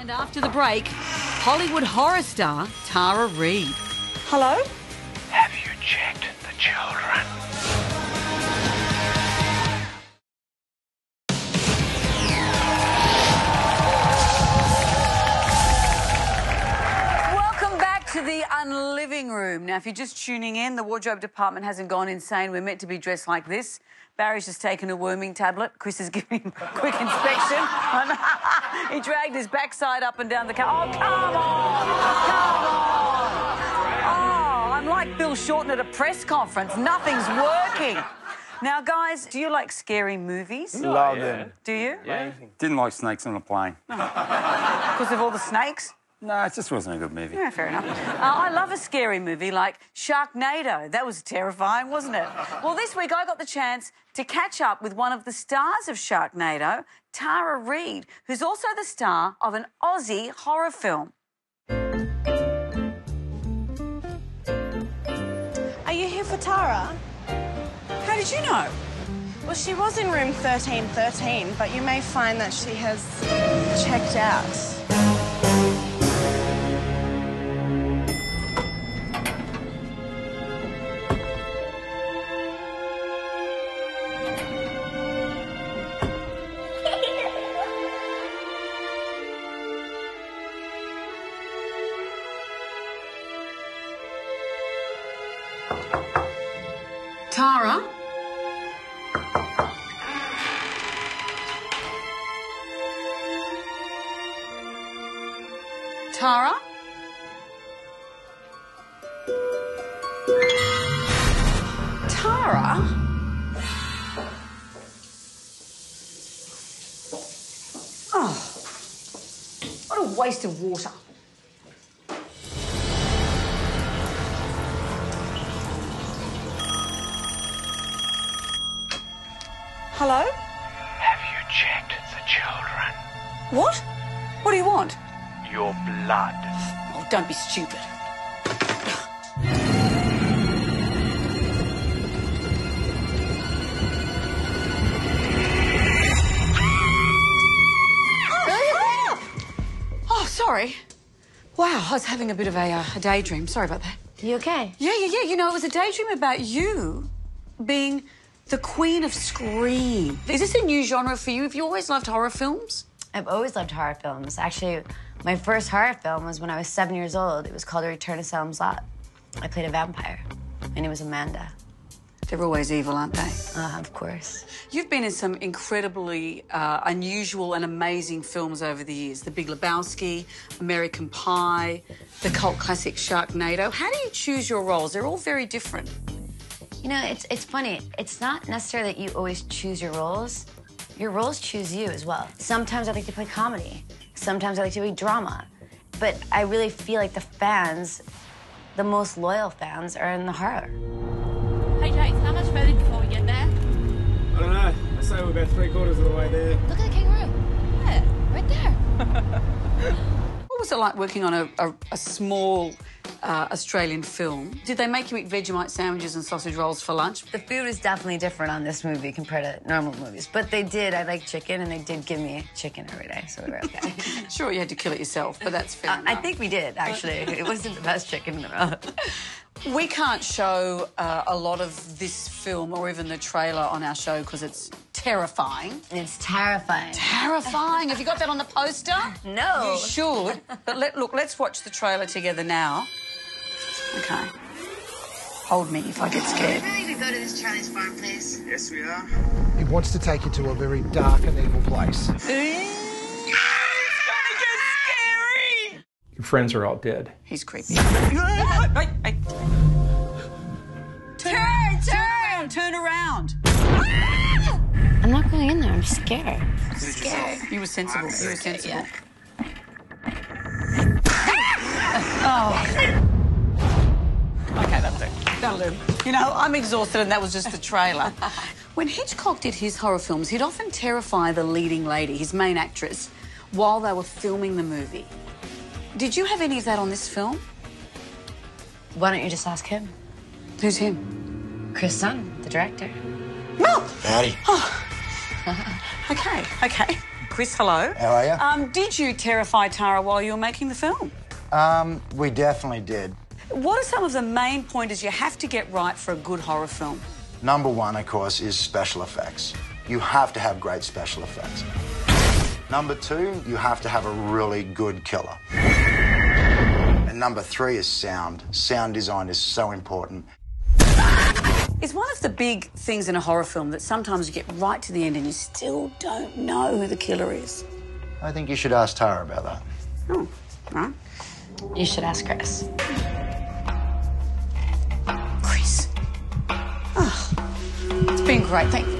And after the break, Hollywood horror star Tara Reid. Hello? Have you checked the children? Welcome back to the unliving room. Now, if you're just tuning in, the wardrobe department hasn't gone insane. We're meant to be dressed like this. Barry's just taken a worming tablet. Chris is giving him a quick inspection. he dragged his backside up and down the car. Oh, come on! Come on! Oh, I'm like Bill Shorten at a press conference. Nothing's working. Now, guys, do you like scary movies? Love them. Do you? Yeah. Didn't like snakes on a plane. Because of all the snakes? No, it just wasn't a good movie. Yeah, fair enough. Uh, I love a scary movie like Sharknado. That was terrifying, wasn't it? Well, this week I got the chance to catch up with one of the stars of Sharknado, Tara Reid, who's also the star of an Aussie horror film. Are you here for Tara? How did you know? Well, she was in room 1313, but you may find that she has checked out. Tara? Tara? Tara? Oh, what a waste of water. Hello? Have you checked the children? What? What do you want? Your blood. Oh, don't be stupid. Oh, sorry. Wow, I was having a bit of a, uh, a daydream. Sorry about that. You okay? Yeah, yeah, yeah. You know, it was a daydream about you being the queen of scream. Is this a new genre for you? Have you always loved horror films? I've always loved horror films. Actually, my first horror film was when I was seven years old. It was called A Return to Salem's Lot. I played a vampire. My name was Amanda. They're always evil, aren't they? Uh, of course. You've been in some incredibly uh, unusual and amazing films over the years The Big Lebowski, American Pie, the cult classic Sharknado. How do you choose your roles? They're all very different. You know, it's it's funny. It's not necessarily that you always choose your roles. Your roles choose you as well. Sometimes I like to play comedy. Sometimes I like to play drama. But I really feel like the fans, the most loyal fans, are in the horror. Hey Jakes, how much further before we get there? I don't know. I say we're about three quarters of the way there. Look at the kangaroo. Yeah, right there. What was it like working on a, a, a small uh, Australian film? Did they make you eat Vegemite sandwiches and sausage rolls for lunch? The food is definitely different on this movie compared to normal movies. But they did. I like chicken, and they did give me chicken every day, so we were okay. Sure, you had to kill it yourself, but that's fair Uh, I think we did actually. It wasn't the best chicken in the world. We can't show uh, a lot of this film or even the trailer on our show because it's terrifying. It's terrifying. Terrifying. Have you got that on the poster? No. You should. But let, look, let's watch the trailer together now. Okay. Hold me if I get scared. Really to go to this Charlie's farm place. Yes, we are. He wants to take you to a very dark and evil place. It's gonna get scary. Your friends are all dead. He's creepy. Hey, hey. Turn, turn, turn around. Ah! I'm not going in there. I'm scared. Scared. You were sensible. You were sensible. Ah! oh. Okay, that'll do. You know, I'm exhausted, and that was just the trailer. when Hitchcock did his horror films, he'd often terrify the leading lady, his main actress, while they were filming the movie. Did you have any of that on this film? Why don't you just ask him? Who's him? Chris Sun, the director. No. Howdy. Okay, okay. Chris Chris, hello. How are you? Um, did you terrify Tara while you were making the film? Um, we definitely did. What are some of the main pointers you have to get right for a good horror film? Number one, of course, is special effects. You have to have great special effects. Number two, you have to have a really good killer. And number three is sound. Sound design is so important. It's one of the big things in a horror film that sometimes you get right to the end and you still don't know who the killer is? I think you should ask Tara about that. Oh, right. You should ask Chris. It's been great. Thank